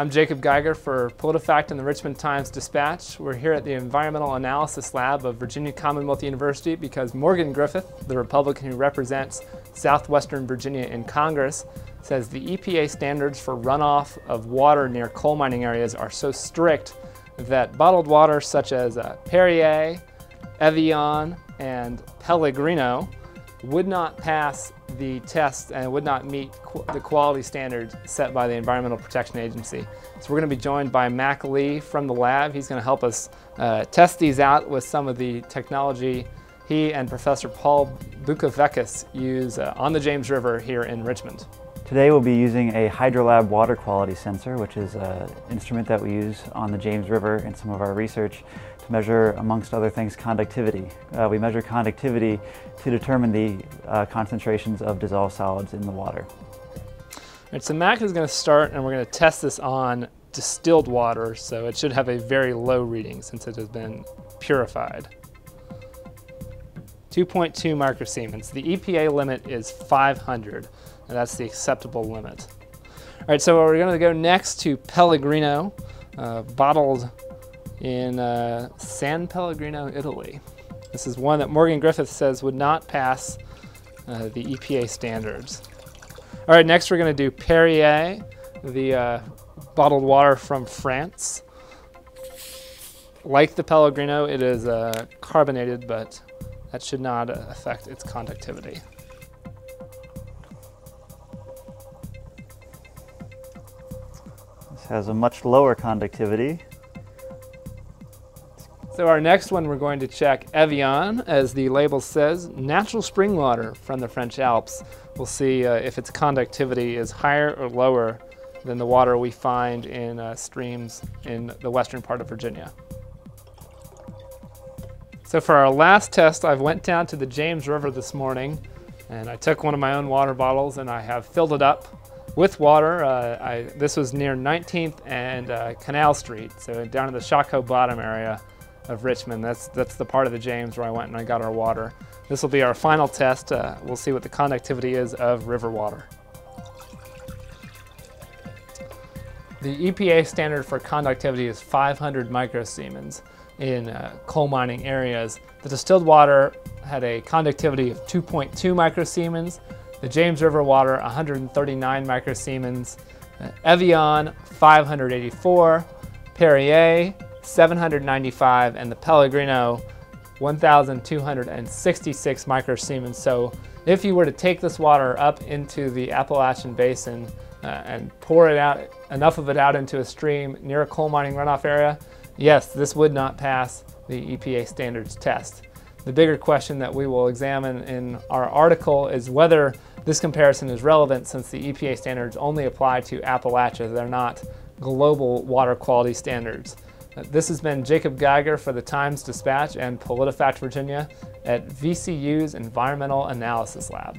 I'm Jacob Geiger for PolitiFact and the Richmond Times Dispatch. We're here at the Environmental Analysis Lab of Virginia Commonwealth University because Morgan Griffith, the Republican who represents southwestern Virginia in Congress, says the EPA standards for runoff of water near coal mining areas are so strict that bottled water such as uh, Perrier, Evian, and Pellegrino would not pass the test and would not meet qu the quality standards set by the Environmental Protection Agency. So we're going to be joined by Mac Lee from the lab. He's going to help us uh, test these out with some of the technology he and Professor Paul Bukaveckas use uh, on the James River here in Richmond. Today we'll be using a Hydrolab water quality sensor, which is an instrument that we use on the James River in some of our research to measure, amongst other things, conductivity. Uh, we measure conductivity to determine the uh, concentrations of dissolved solids in the water. All right, so Mac is going to start and we're going to test this on distilled water, so it should have a very low reading since it has been purified. 2.2 microsiemens. The EPA limit is 500, and that's the acceptable limit. All right, so we're going to go next to Pellegrino, uh, bottled in uh, San Pellegrino, Italy. This is one that Morgan Griffith says would not pass uh, the EPA standards. All right, next we're going to do Perrier, the uh, bottled water from France. Like the Pellegrino, it is uh, carbonated, but that should not affect its conductivity. This has a much lower conductivity. So our next one we're going to check Evian, as the label says, natural spring water from the French Alps. We'll see uh, if its conductivity is higher or lower than the water we find in uh, streams in the western part of Virginia. So for our last test, I went down to the James River this morning and I took one of my own water bottles and I have filled it up with water. Uh, I, this was near 19th and uh, Canal Street, so down in the Shockoe Bottom area of Richmond. That's, that's the part of the James where I went and I got our water. This will be our final test. Uh, we'll see what the conductivity is of river water. The EPA standard for conductivity is 500 microsiemens in uh, coal mining areas. The distilled water had a conductivity of 2.2 microsiemens, the James River water 139 microsiemens, uh, Evian 584, Perrier 795, and the Pellegrino 1,266 microsiemens. So if you were to take this water up into the Appalachian Basin uh, and pour it out, enough of it out into a stream near a coal mining runoff area, yes, this would not pass the EPA standards test. The bigger question that we will examine in our article is whether this comparison is relevant since the EPA standards only apply to Appalachia. They're not global water quality standards. This has been Jacob Geiger for the Times Dispatch and PolitiFact Virginia at VCU's Environmental Analysis Lab.